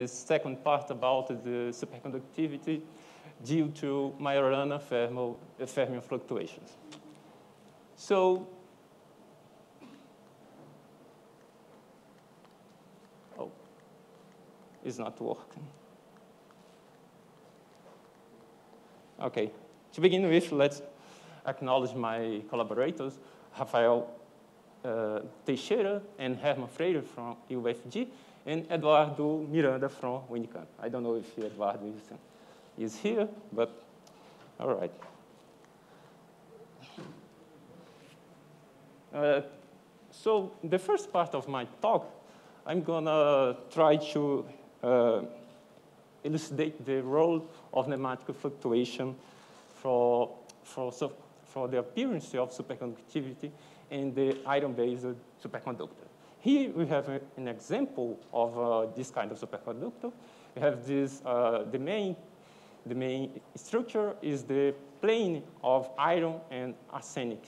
the second part about the superconductivity due to Majorana thermal, uh, fermion fluctuations. So, oh, it's not working. Okay, to begin with, let's acknowledge my collaborators, Rafael uh, Teixeira and Hermann Freire from UFG, and Eduardo Miranda from Unicamp. I don't know if Eduardo is, is here, but all right. Uh, so the first part of my talk, I'm gonna try to uh, elucidate the role of nematic fluctuation for, for, for the appearance of superconductivity in the iron-based superconductor. Here we have a, an example of uh, this kind of superconductor. We have this, uh, the, main, the main structure is the plane of iron and arsenic.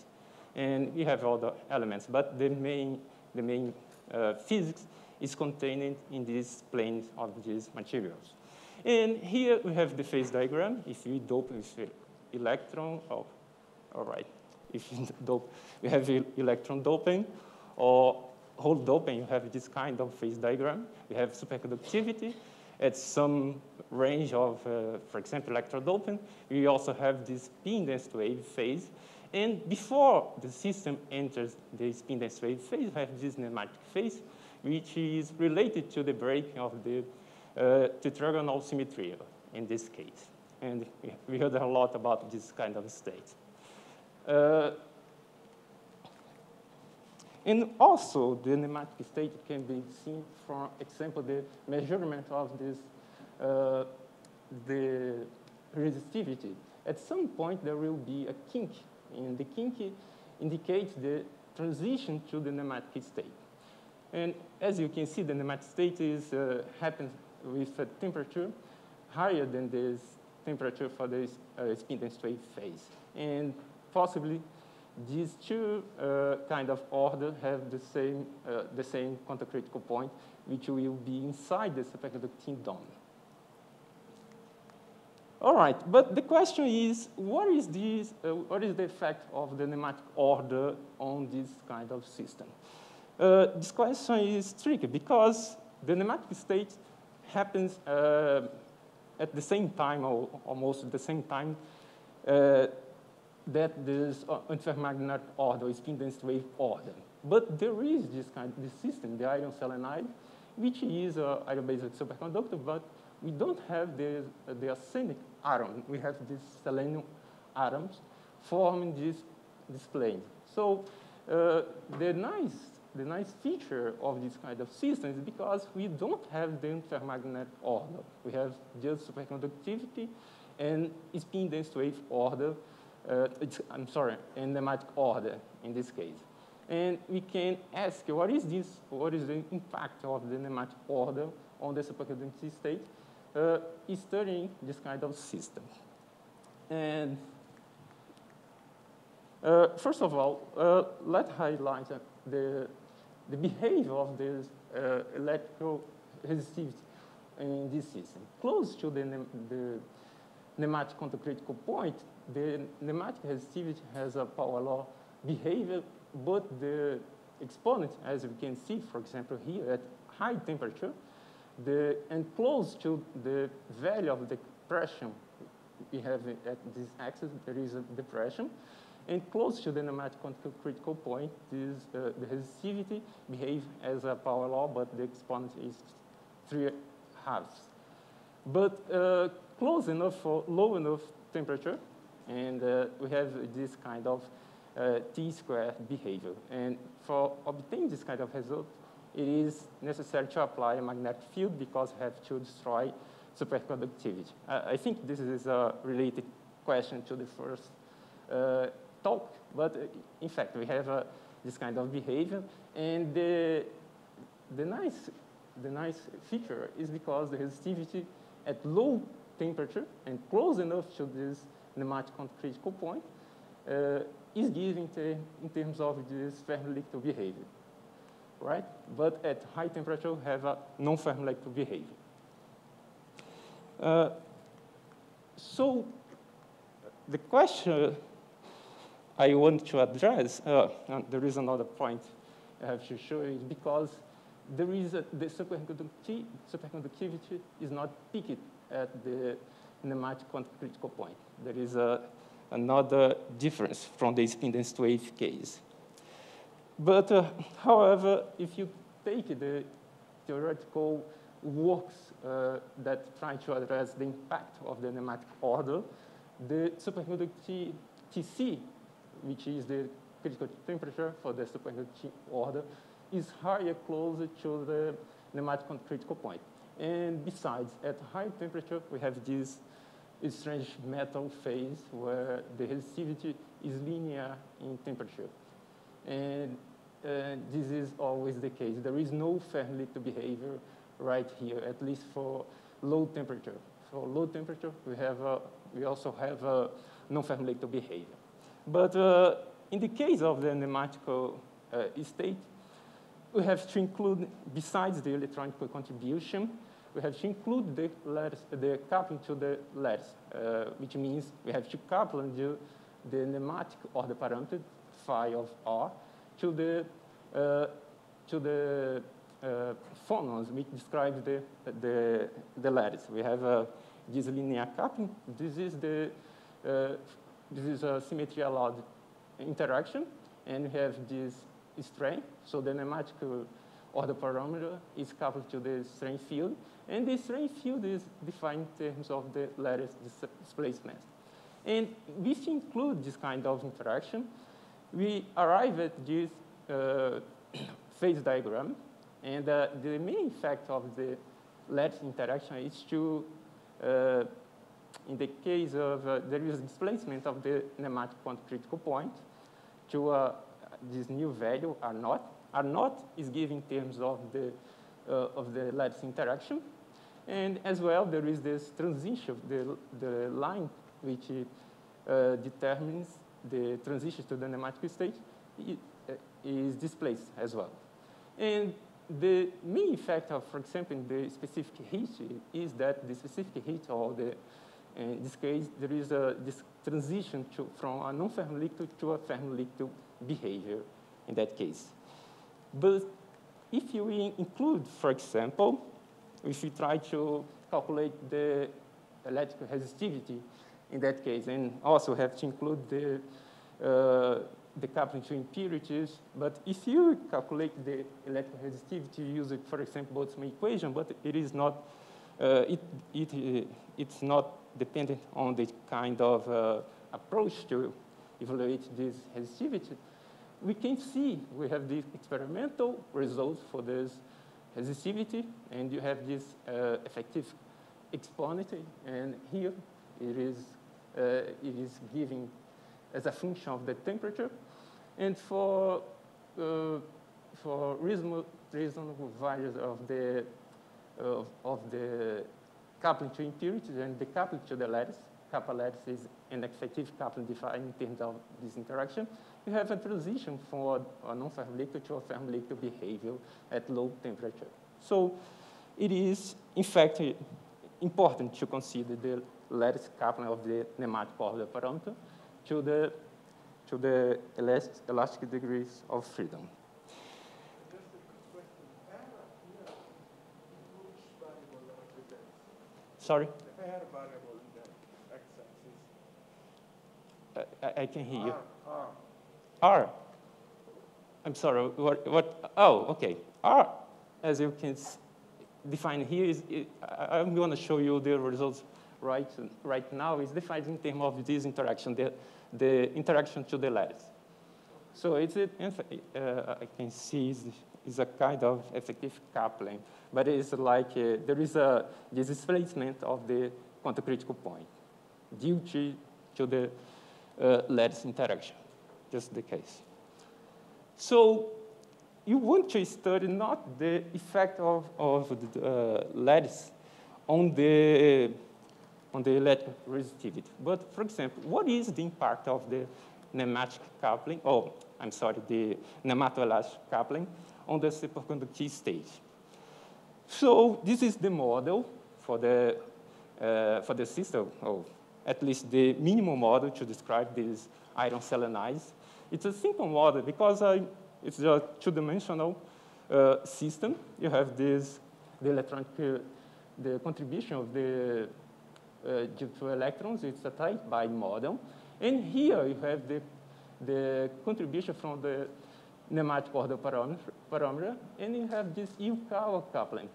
And we have the elements, but the main, the main uh, physics is contained in these planes of these materials. And here we have the phase diagram. If we dope with electron, oh, all right. If you dope, we have electron doping, or hole doping, you have this kind of phase diagram. We have superconductivity at some range of, uh, for example, electrodoping. We also have this spin-density wave phase. And before the system enters the spin-density wave phase, we have this nematic phase, which is related to the breaking of the uh, tetragonal symmetry in this case. And we heard a lot about this kind of state. Uh, and also, the nematic state can be seen, for example, the measurement of this, uh, the resistivity. At some point, there will be a kink, and the kink indicates the transition to the nematic state. And as you can see, the nematic state is, uh, happens with a temperature higher than this temperature for the uh, spin and wave phase. And possibly these two uh, kind of order have the same, uh, the same quantum critical point, which will be inside the superconducting dome. All right, but the question is, what is, this, uh, what is the effect of the nematic order on this kind of system? Uh, this question is tricky because the nematic state happens uh, at the same time, or almost at the same time, uh, that this uh, antiferromagnetic order, spin density wave order. But there is this kind of this system, the iron selenide, which is an iron-based superconductor, but we don't have the, the arsenic atom. We have these selenium atoms forming this, this plane. So uh, the nice the nice feature of this kind of system is because we don't have the ferromagnetic order. We have just superconductivity and spin density wave order. Uh, I'm sorry, and nematic order in this case. And we can ask what is this, what is the impact of the nematic order on the superconductivity state uh, studying this kind of system. And uh, first of all, uh, let's highlight the the behavior of this uh, electrical resistivity in this system. Close to the, the quantum critical point, the nematic resistivity has a power law behavior, but the exponent, as we can see, for example, here at high temperature, the, and close to the value of the depression we have at this axis, there is a depression. And close to the nematic critical point, this, uh, the resistivity behaves as a power law, but the exponent is three halves. But uh, close enough for low enough temperature, and uh, we have this kind of uh, t-square behavior. And for obtaining this kind of result, it is necessary to apply a magnetic field because we have to destroy superconductivity. I think this is a related question to the first uh, talk, but uh, in fact, we have uh, this kind of behavior. And the, the, nice, the nice feature is because the resistivity at low temperature and close enough to this quantum critical point uh, is given in terms of this Fermi-liquid behavior, right? But at high temperature, have a non-Fermi-liquid behavior. Uh, so the question I want to address, uh, there is another point I have to show you, is because there is a, the superconductivity, superconductivity is not peaked at the quantum critical point. There is a, another difference from the spin density wave case. But, uh, however, if you take the theoretical works uh, that try to address the impact of the nematic order, the superconductivity Tc, which is the critical temperature for the superconducting order, is higher closer to the nematic critical point. And besides, at high temperature, we have this strange metal phase where the resistivity is linear in temperature. And uh, this is always the case. There is no Fermi-liquid behavior right here, at least for low temperature. For low temperature, we, have a, we also have a non-Fermi-liquid behavior. But uh, in the case of the nematical uh, state, we have to include, besides the electronic contribution, we have to include the, layers, the coupling to the layers, uh, which means we have to couple the, the nematic the parameter phi of R to the, uh, to the uh, phonons which describe the, the, the lattice. We have uh, this linear coupling. This is the uh, this is a symmetry allowed interaction, and we have this strain. So the nematic order parameter is coupled to the strain field, and the strain field is defined in terms of the lattice displacement. And if you include this kind of interaction, we arrive at this uh, phase diagram. And uh, the main effect of the lattice interaction is to, uh, in the case of, uh, there is displacement of the nematic point critical point to uh, this new value R naught. R not is given in terms of the, uh, of the lattice interaction. And as well, there is this transition, the, the line which uh, determines the transition to the nematic state uh, is displaced as well. And the main effect of, for example, the specific heat is that the specific heat or the, in this case, there is a this transition to, from a non-Fermi-liquid to a Fermi-liquid behavior in that case. But if you include, for example, if you try to calculate the electrical resistivity in that case, and also have to include the uh, the coupling to impurities. But if you calculate the electrical resistivity, you use it, for example, Boltzmann equation, but it is not, uh, it, it, uh, it's not dependent on the kind of uh, approach to evaluate this resistivity. We can see we have the experimental results for this resistivity, and you have this uh, effective exponent, and here it is, uh, it is giving as a function of the temperature. And for, uh, for reasonable, reasonable values of the, uh, of the coupling to impurities and the coupling to the lattice, kappa lattice is an effective coupling defined in terms of this interaction, you have a transition from a non-Fermi-liquid to a Fermi-liquid behavior at low temperature. So it is, in fact, important to consider the lattice coupling of the nematic order parameter to the, to the elastic degrees of freedom. Sorry? The pair variable in the x-axis. I, I, can hear you. R, R. R. I'm sorry, what, what, oh, okay. R, as you can define here, is, I, I'm going to show you the results right, right now, is defined in terms of this interaction. The, the interaction to the lattice. So it's a, uh, I can see is, is a kind of effective coupling, but it's like uh, there is a displacement of the quantum critical point due to, to the uh, lattice interaction, just the case. So you want to study not the effect of, of the uh, lattice on the on the electric resistivity. But for example, what is the impact of the nematic coupling, oh, I'm sorry, the nematoelastic coupling on the superconductive stage. So this is the model for the uh, for the system, or at least the minimum model to describe these iron selenides. It's a simple model because uh, it's a two-dimensional uh, system. You have this, the electronic, uh, the contribution of the uh, two electrons. It's a type by model. And here you have the, the contribution from the nematic order parameter, parameter, and you have this Yukawa coupling.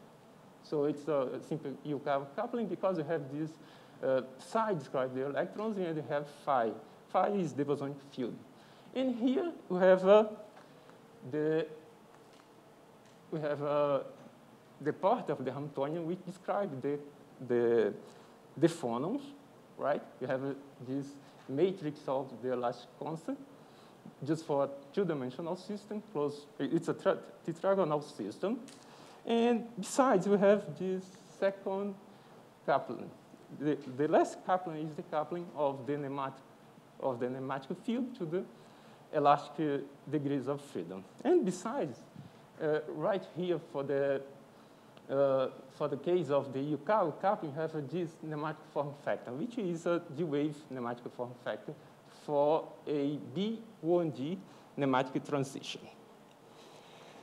So it's a simple Yukawa coupling because you have this uh, psi describe the electrons and you have phi. Phi is the bosonic field. And here we have uh, the we have uh, the part of the Hamiltonian which describes the, the, the phonons, right? You have uh, this matrix of the elastic constant just for a two-dimensional system, close, it's a tetragonal system. And besides, we have this second coupling. The, the last coupling is the coupling of the nematic, of the nematic field to the elastic degrees of freedom. And besides, uh, right here for the, uh, for the case of the Yukawa coupling, have this nematic form factor, which is a D-wave nematic form factor for a B1g nematic transition.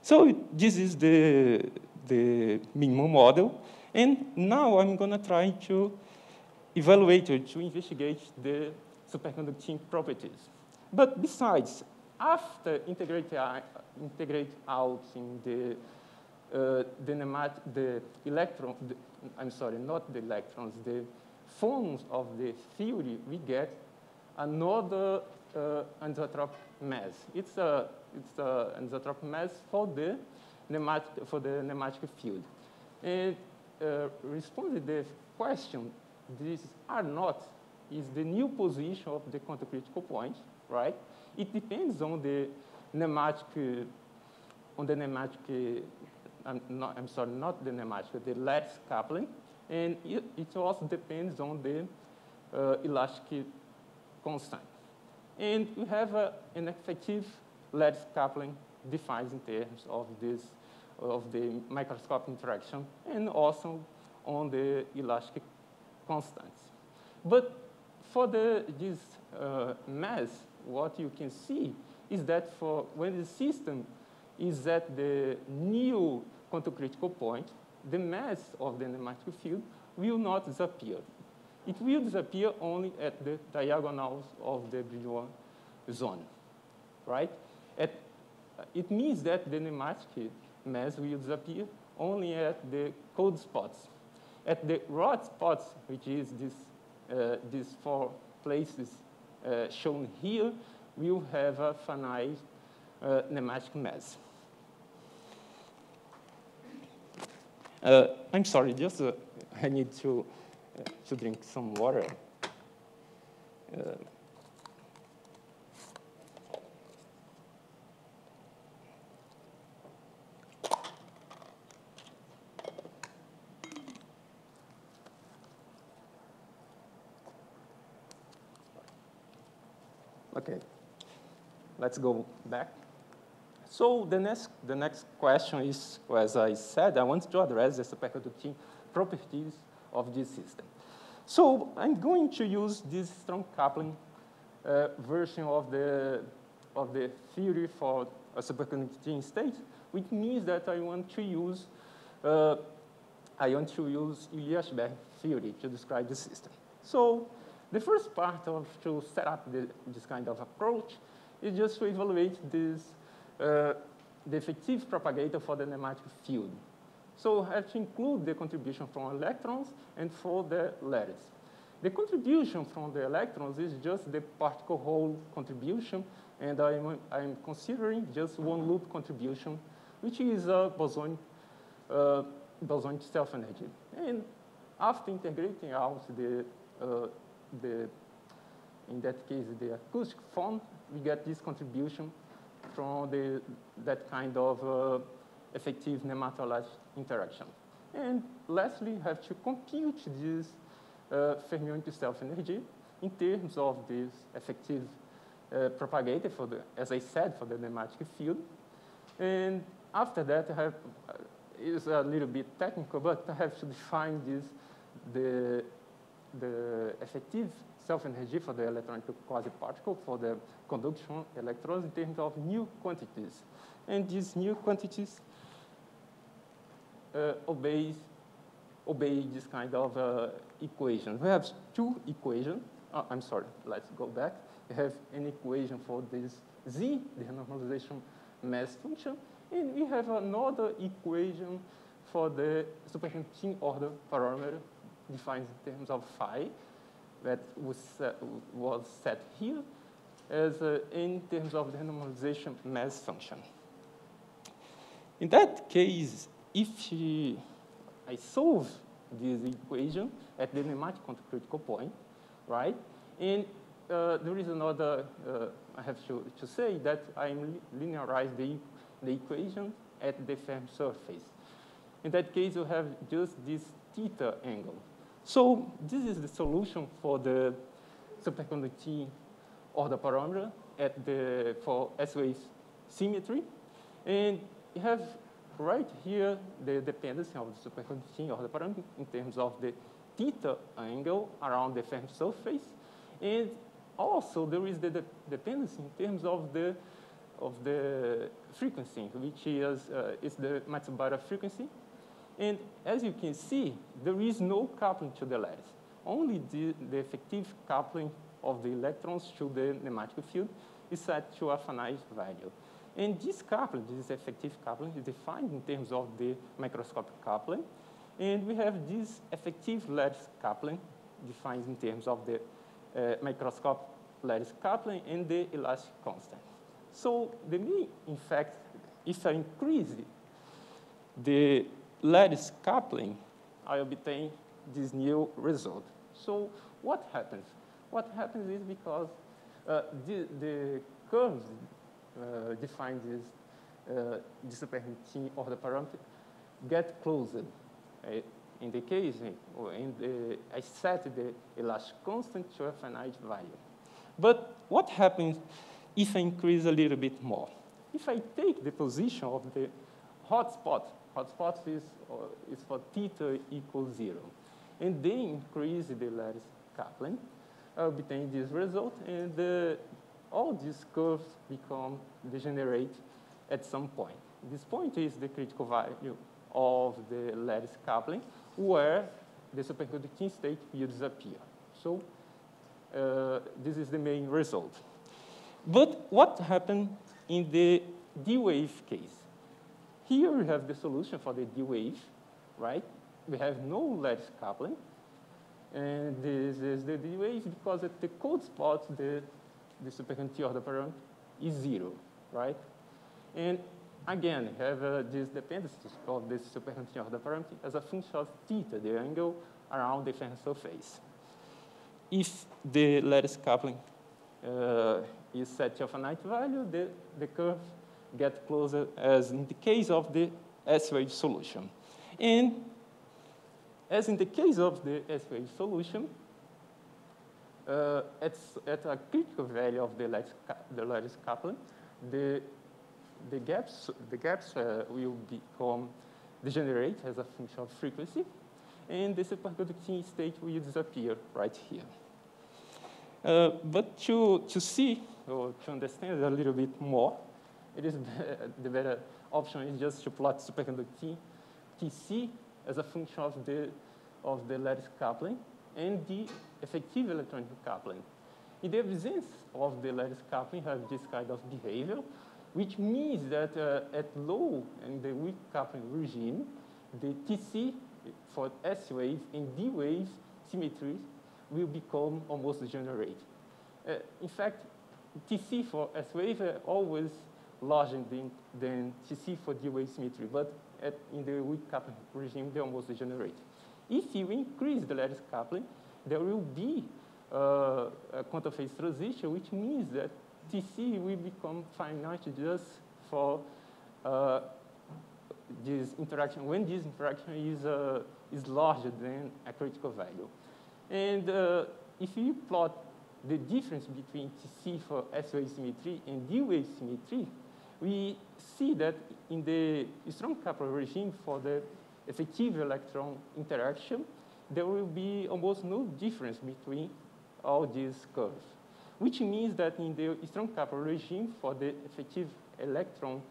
So this is the, the minimum model. And now I'm going to try to evaluate or to investigate the superconducting properties. But besides, after integrate, uh, integrate out in the uh, the, nematic, the electron, the, I'm sorry, not the electrons, the phonons of the theory, we get another uh, anisotropic mass. It's a it's an anisotropic mass for the nematic for the nematic field. And uh, respond to the question, these are not is the new position of the critical point, right? It depends on the nematic on the nematic. I'm, not, I'm sorry, not the nematic, the lattice coupling, and it, it also depends on the uh, elastic constant. And we have uh, an effective lattice coupling defined in terms of this, of the microscopic interaction and also on the elastic constants. But for the, this uh, mass, what you can see is that for when the system is at the new quantum critical point, the mass of the nematic field will not disappear it will disappear only at the diagonals of the Brillouin zone, right? At, it means that the nematic mass will disappear only at the cold spots. At the hot spots, which is this, uh, these four places uh, shown here, we'll have a finite uh, nematic mass. Uh, I'm sorry, just uh, I need to to drink some water. Okay, let's go back. So the next, the next question is, as I said, I want to address the superconducting properties of this system. So I'm going to use this strong coupling uh, version of the, of the theory for a superconducting state, which means that I want to use, uh, I want to use Eliashberg theory to describe the system. So the first part of to set up the, this kind of approach is just to evaluate this, uh, the effective propagator for the nematic field. So I have to include the contribution from electrons and for the lattice. The contribution from the electrons is just the particle hole contribution, and I'm, I'm considering just one loop contribution, which is a boson, uh, self-energy. And after integrating out the, uh, the, in that case, the acoustic form, we get this contribution from the, that kind of uh, effective nematolite interaction. And lastly, you have to compute this uh, fermionic self-energy in terms of this effective uh, propagator for the, as I said, for the nematic field. And after that, I have, uh, it's a little bit technical, but I have to define this, the the effective self-energy for the electronic quasi-particle for the conduction electrons in terms of new quantities. And these new quantities uh, obeys, obey this kind of uh, equation. We have two equations. Oh, I'm sorry, let's go back. We have an equation for this z, the normalization mass function, and we have another equation for the superconducting order parameter defined in terms of phi that was set, was set here as uh, in terms of the normalization mass function. In that case, if I solve this equation at the nematic critical point, right, and uh, there is another, uh, I have to, to say that I linearize the, the equation at the Fermi surface. In that case, you have just this theta angle. So this is the solution for the superconducting order parameter at the, for S-wave symmetry. And you have right here the dependency of the superconducting order parameter in terms of the theta angle around the Fermi surface. And also there is the de dependency in terms of the of the frequency, which is, uh, is the Matsubara frequency. And as you can see, there is no coupling to the lattice. Only the, the effective coupling of the electrons to the nematic field is set to a finite value. And this coupling, this effective coupling, is defined in terms of the microscopic coupling. And we have this effective lattice coupling defined in terms of the uh, microscopic lattice coupling and the elastic constant. So the mean, in fact, if I increase the lattice coupling, I obtain this new result. So what happens? What happens is because uh, the, the curves uh, define this, uh, this superconducting order parameter get closer. Uh, in the case, in the, I set the elastic constant to a finite value. But what happens if I increase a little bit more? If I take the position of the hotspot, hotspot is, uh, for theta equals zero, and then increase the lattice coupling, I obtain this result, and the, all these curves become degenerate at some point. This point is the critical value of the lattice coupling, where the superconducting state will disappear. So uh, this is the main result. But what happened in the D-wave case? Here we have the solution for the D-wave, right? We have no lattice coupling. And this is the D-wave because at the cold spot, the, the superconducting order parameter is zero, right? And again, have uh, this dependency of the superconducting order parameter as a function of theta, the angle around the surface if the lattice coupling uh, is set to a finite value, the, the curve get closer as in the case of the S-wave solution. And as in the case of the S-wave solution, uh, at, at a critical value of the lattice, the lattice coupling, the, the gaps, the gaps uh, will become degenerate as a function of frequency, and the superconducting state will disappear right here. Uh, but to, to see or to understand a little bit more, it is the better option is just to plot superconducting TC as a function of the, of the lattice coupling and the effective electronic coupling. In the absence of the lattice coupling, have this kind of behavior, which means that uh, at low and the weak coupling regime, the TC for S wave and D wave symmetries will become almost degenerate. Uh, in fact, TC for S wave uh, always larger than, than TC for D wave symmetry, but at, in the weak coupling regime, they almost degenerate. If you increase the lattice coupling, there will be uh, a quantum phase transition, which means that TC will become finite just for uh, this interaction, when this interaction is, uh, is larger than a critical value. And uh, if you plot the difference between TC for S-wave symmetry and D-wave symmetry, we see that in the strong couple regime for the effective electron interaction, there will be almost no difference between all these curves, which means that in the strong coupling regime for the effective electron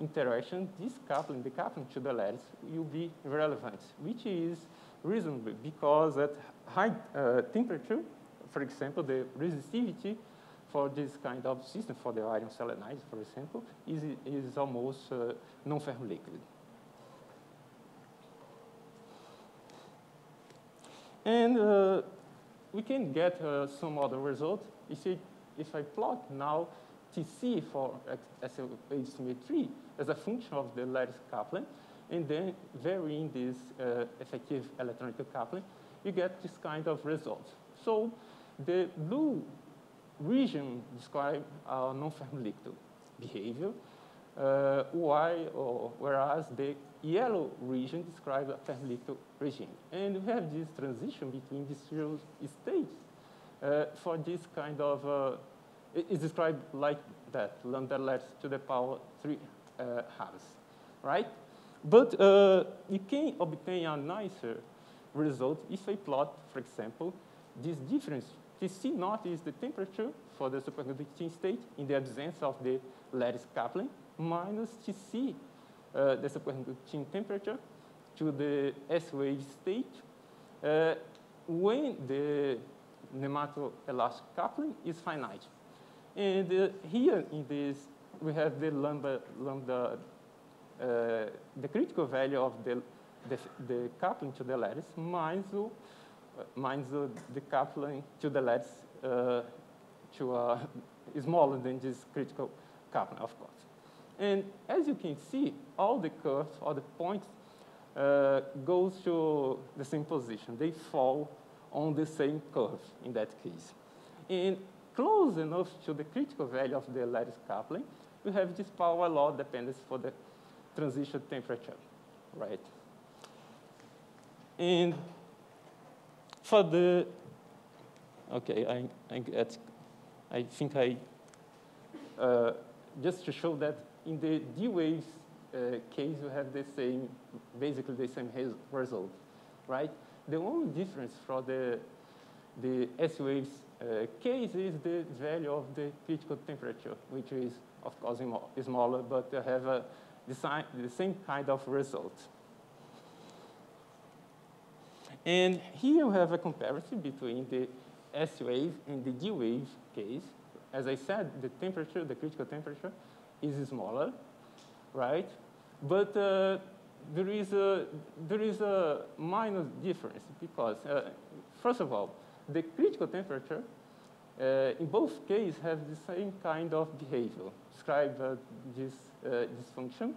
interaction, this coupling, the coupling to the lattice, will be relevant, which is reasonable because at high uh, temperature, for example, the resistivity for this kind of system, for the iron selenide, for example, is, is almost uh, non-Fermi-liquid. And uh, we can get uh, some other result. If, it, if I plot now Tc for SOH symmetry as a function of the lattice coupling, and then varying this uh, effective electronic coupling, you get this kind of result. So the blue region describe a non-Fermi-liquid behavior, uh, why, or, whereas the yellow region describes a Fermi-liquid regime. And we have this transition between these two states uh, for this kind of, uh, it is described like that, lambda less to the power 3 uh, halves, right? But uh, you can obtain a nicer result if I plot, for example, this difference. Tc naught is the temperature for the superconducting state in the absence of the lattice coupling minus Tc, uh, the superconducting temperature, to the S-wave state uh, when the nematoelastic coupling is finite. And uh, here in this, we have the lambda, lambda uh, the critical value of the, the, the, coupling to the lattice minus, minus the coupling to the lattice uh, to uh, smaller than this critical coupling, of course. And as you can see, all the curves, all the points uh, goes to the same position. They fall on the same curve in that case. And close enough to the critical value of the lattice coupling, we have this power law dependence for the transition temperature, right? And for the, okay, I, I, I think I, uh, just to show that in the D waves uh, case, you have the same, basically the same result, right? The only difference for the, the S waves uh, case is the value of the critical temperature, which is, of course, smaller, but have a design, the same kind of result. And here we have a comparison between the S wave and the D wave case. As I said, the temperature, the critical temperature, is smaller, right? But uh, there, is a, there is a minor difference because, uh, first of all, the critical temperature uh, in both cases have the same kind of behavior. Describe uh, this uh, this function.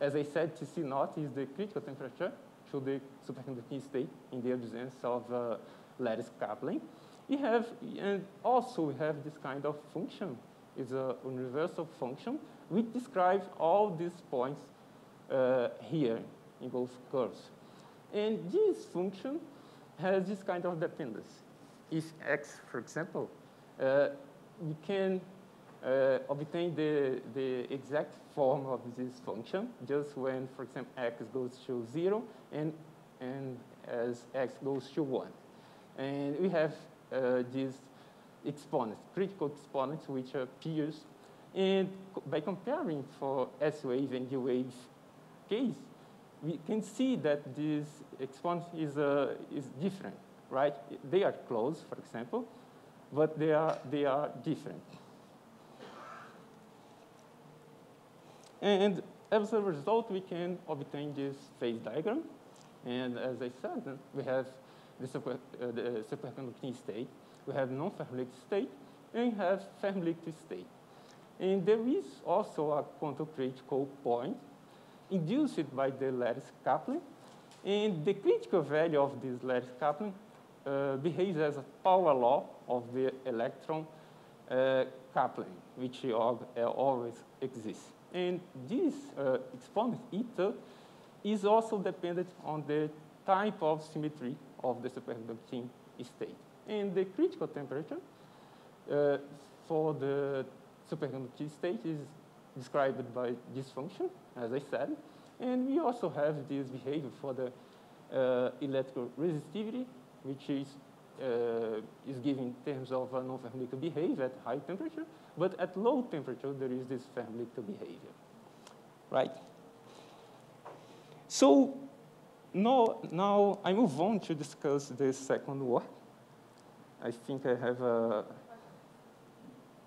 As I said, Tc naught is the critical temperature to the superconducting state in the absence of uh, lattice coupling. We have, and also we have this kind of function. It's a universal function which describes all these points uh, here in both curves. And this function has this kind of dependence. If x, for example, uh, you can uh, obtain the, the exact form of this function just when, for example, x goes to 0 and, and as x goes to 1. And we have uh, these exponents, critical exponents, which appears. And by comparing for S wave and D wave case, we can see that this exponent is, uh, is different, right? They are close, for example, but they are, they are different. And as a result, we can obtain this phase diagram. And as I said, we have the, super, uh, the superconducting state, we have non-Fermi-liquid state, and we have Fermi-liquid state. And there is also a quantum critical point induced by the lattice coupling. And the critical value of this lattice coupling uh, behaves as a power law of the electron uh, coupling, which always exists. And this uh, exponent eta is also dependent on the type of symmetry of the superconducting state. And the critical temperature uh, for the superconducting state is described by this function, as I said. And we also have this behavior for the uh, electrical resistivity, which is, uh, is given in terms of a non-Fermi behavior at high temperature, but at low temperature, there is this Fermi to behavior, right? So now, now I move on to discuss the second work. I think I have uh,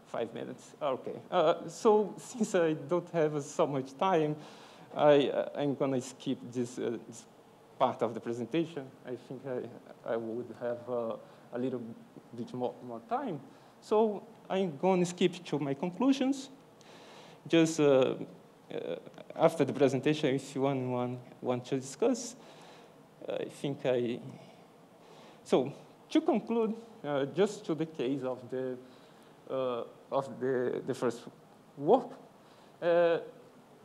five minutes. Okay. Uh, so since I don't have so much time, I, uh, I'm going to skip this, uh, this, part of the presentation. I think I, I would have uh, a little bit more, more time. So I'm going to skip to my conclusions. Just uh, after the presentation, if you want, want to discuss, I think I, so to conclude, uh, just to the case of the, uh, of the, the first work, uh,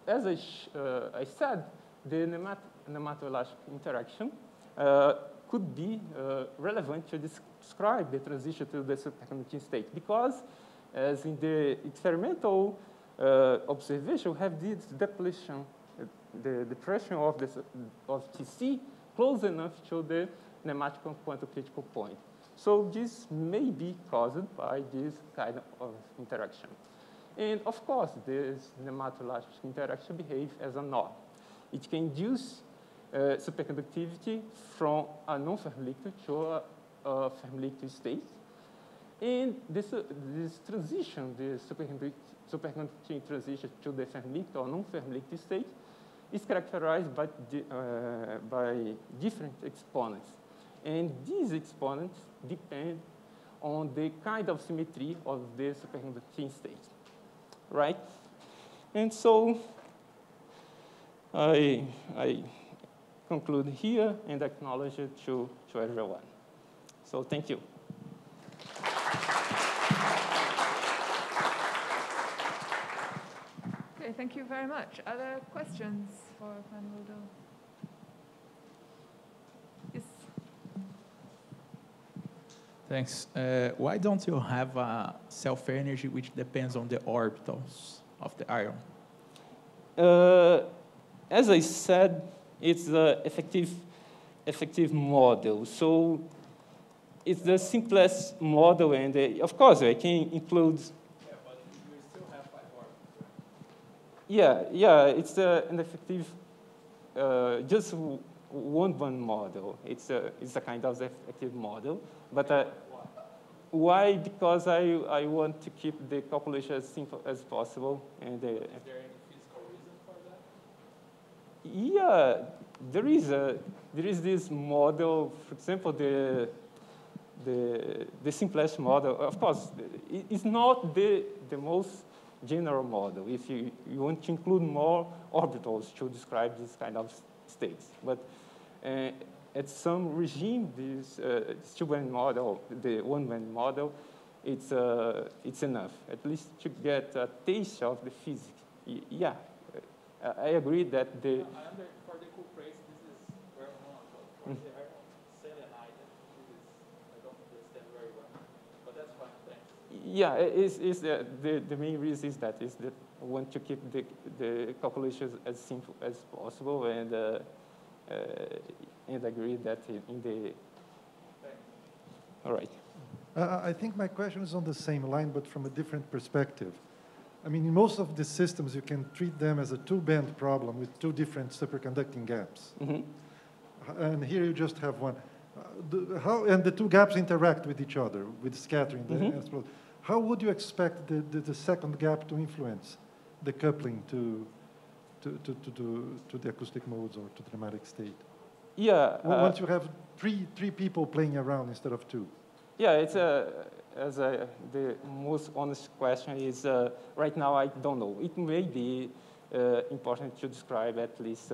as I, uh, I, said, the nemat nematoelastic interaction uh, could be uh, relevant to describe the transition to the superconducting state because as in the experimental observation, we have this depletion, the depression of, this, of TC close enough to the nematic quantum critical point. So this may be caused by this kind of interaction. And of course, this nematoelastic interaction behaves as a norm. It can induce uh, superconductivity from a non-Fermi to a, a Fermi state. And this, uh, this transition, the superconducting, transition to the Fermi or non-Fermi state is characterized by, uh, by different exponents. And these exponents depend on the kind of symmetry of the superconducting state, right? And so I, I conclude here and acknowledge it to, to everyone. So thank you. Okay, thank you very much. Other questions for Vanuildo? Thanks. Uh, why don't you have a self-energy which depends on the orbitals of the ion? Uh, as I said, it's an effective, effective model. So it's the simplest model, and uh, of course, I can include. Yeah, but you still have five. Yeah, yeah, it's uh, an effective, uh, just one one model. It's a, it's a kind of effective model. But uh, why? Because I, I want to keep the calculation as simple as possible. And, uh, is there any physical reason for that? Yeah, there is, a, there is this model, for example, the, the, the simplest model. Of course, it's not the, the most general model if you, you want to include more orbitals to describe this kind of states. But uh, at some regime, this uh, two-band model, the one-band model, it's, uh, it's enough, at least to get a taste of the physics. Y yeah, I agree that the... Under, for the this is well known, but for mm -hmm. the iron selenide, this is, I don't understand very well, but that's fine, thanks. Yeah, it's, it's the, the, the main reason is that is that I want to keep the, the calculations as simple as possible and uh, uh, and agree that in the. All right. Uh, I think my question is on the same line, but from a different perspective. I mean, in most of the systems, you can treat them as a two-band problem with two different superconducting gaps. Mm -hmm. And here you just have one. Uh, the, how, and the two gaps interact with each other, with scattering. Mm -hmm. How would you expect the, the, the, second gap to influence the coupling to, to, to, to, to the acoustic modes or to the nematic state? Yeah. Well, uh, once you have three, three people playing around instead of two. Yeah, it's a, as a, the most honest question is, uh, right now I don't know. It may be uh, important to describe at least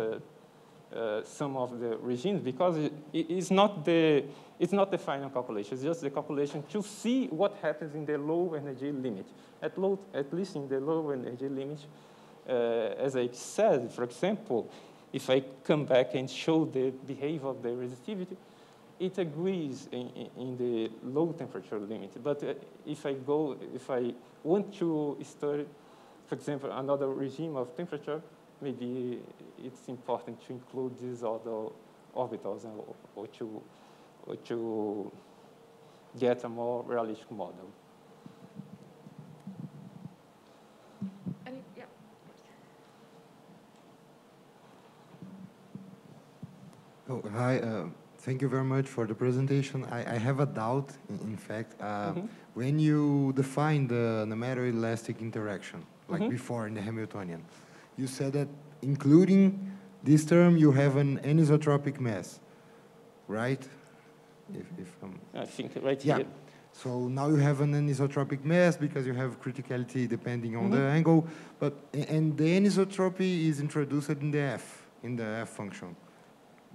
uh, some of the regimes because it, it's, not the, it's not the final calculation, it's just the calculation to see what happens in the low energy limit. At, low, at least in the low energy limit, uh, as I said, for example, if I come back and show the behavior of the resistivity, it agrees in, in the low temperature limit. But uh, if I go, if I want to study, for example, another regime of temperature, maybe it's important to include these other, orbitals or, or, to, or to get a more realistic model. Oh, hi. Uh, thank you very much for the presentation. I, I have a doubt, in, in fact. Uh, Mhm. When you define the Nemato-elastic interaction, like Mhm. before in the Hamiltonian, you said that including this term, you have an anisotropic mass, right? If, if I'm I think right Yeah. here. so now you have an anisotropic mass because you have criticality depending on the Mhm. angle, but and the anisotropy is introduced in the f in the f function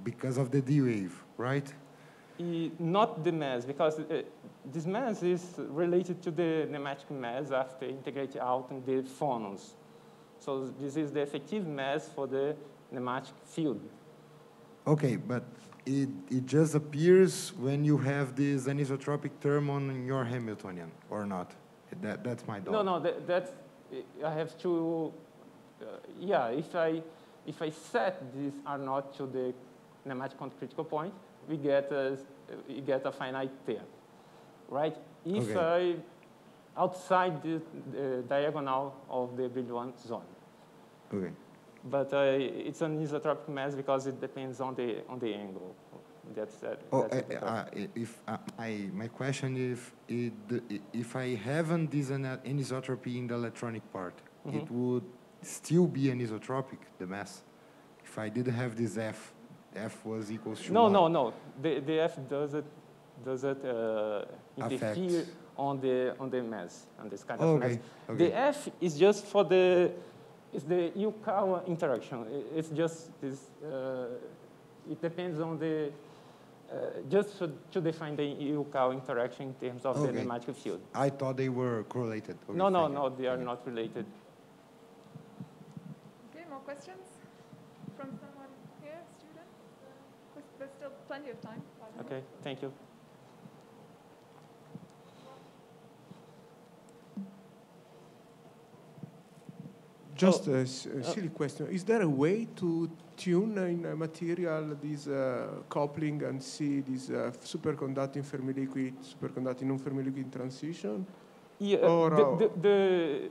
because of the d wave, right? Not the mass, because uh, this mass is related to the nematic mass after integrate out in the phonons. So this is the effective mass for the nematic field. Okay, but it it just appears when you have this anisotropic term on your Hamiltonian or not? That that's my doubt. No, no, that, that's, I have to, uh, yeah, if I, if I set this R naught to the nematic critical point, we get a, we get a finite pair, right? If Okay. I, outside the, the diagonal of the Brillouin zone. Okay. But uh, it's an isotropic mass because it depends on the, on the angle. That's, uh, Oh, that's uh, uh, if uh, I my question is if the, if I haven't this ana- anisotropy in the electronic part, Mhm. it would still be anisotropic the mass. If I didn't have this f, f was equals to No, one. no, no. The, the F doesn't, doesn't uh, Affect. interfere on the, on the mass, on this kind Oh, of mass. okay. The F is just for the, it's the Yukawa interaction. It's just this, uh, it depends on the, uh, just to, to define the Yukawa interaction in terms of the Okay. nematic field. I thought they were correlated. No, no, no, they are Okay. not related. Okay, more questions from someone here, students? Uh, There's still plenty of time. Okay, thank you. Just Oh, a, s- a silly question. Is there a way to tune in a material this uh, coupling and see this uh, superconducting Fermi liquid, superconducting non-Fermi liquid transition? Yeah, Or, the, uh, the, the,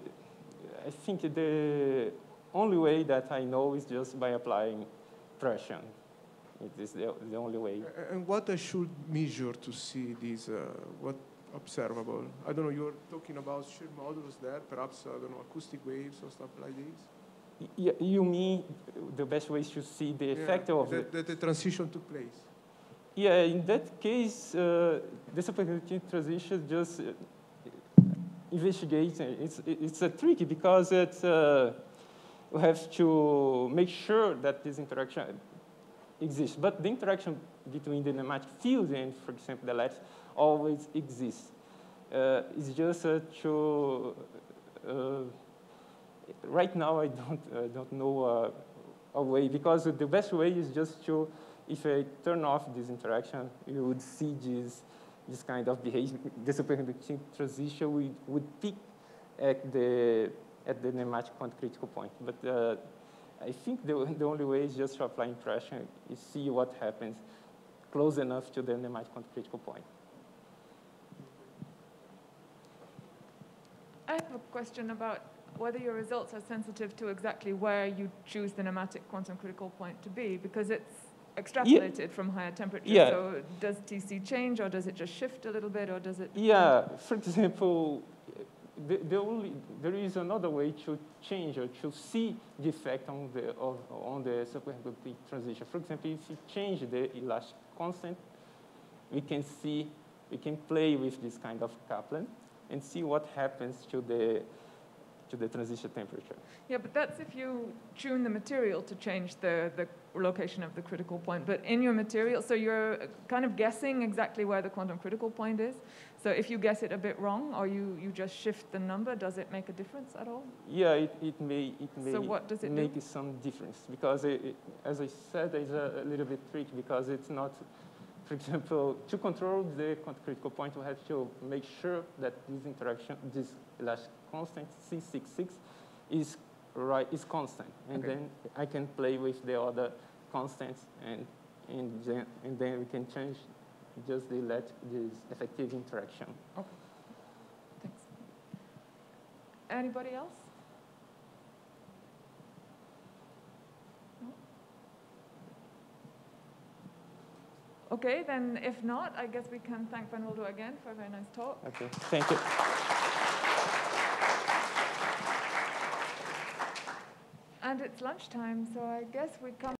I think the only way that I know is just by applying pressure. It is the, the only way. And what I should measure to see this, uh, what observable? I don't know, you're talking about shear modulus there, perhaps, I don't know, acoustic waves or stuff like this? Y- y- you mean the best way to see the effect Yeah, of that, that the transition took place. Yeah, in that case, uh, the superconducting transition just uh, investigates. It's, it's a tricky because it's, uh, we have to make sure that this interaction exists. But the interaction between the nematic field and, for example, the lattice always exists. Uh, it's just uh, to, uh, right now I don't, don't know uh, a way because the best way is just to if I turn off this interaction, you would see this, this kind of behavior. The superconducting transition would, would peak at the, at the point critical point. But uh, I think the, the only way is just to apply impression, is see what happens close enough to the nematic point critical point. I have a question about whether your results are sensitive to exactly where you choose the nematic quantum critical point to be, because it's extrapolated from higher temperatures. Yeah. So does TC change, or does it just shift a little bit, or does it? Yeah, for example, the, the only, there is another way to change or to see the effect on the, of, on the superconducting transition. For example, if you change the elastic constant, we can see, we can play with this kind of coupling and see what happens to the, to the transition temperature. Yeah, but that's if you tune the material to change the, the location of the critical point. But in your material, so you're kind of guessing exactly where the quantum critical point is. So if you guess it a bit wrong, or you, you just shift the number, does it make a difference at all? Yeah, it, it may, it may So what does it make do? some difference because, it, it- as I said, it's a, a little bit tricky because it's not, for example, to control the critical point, we have to make sure that this interaction, this elastic constant C66 is right, is constant, and Okay. then I can play with the other constants and and then, and then we can change just the let this effective interaction. Okay. Thanks. Anybody else? Okay, then if not, I guess we can thank Vanuildo again for a very nice talk. Okay, thank you. And it's lunchtime, so I guess we come.